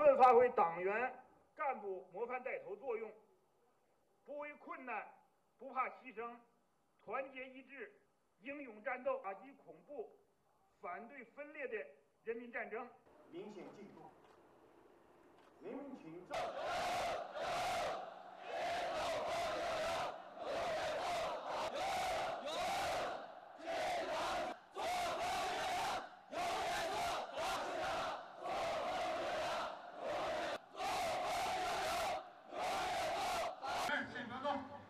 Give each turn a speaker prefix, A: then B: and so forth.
A: 充分发挥党员干部模范带头作用，不畏困难，不怕牺牲，团结一致，英勇战斗，打击恐怖，反对分裂的人民战争。
B: 明显进步，人民群众。
C: チームの。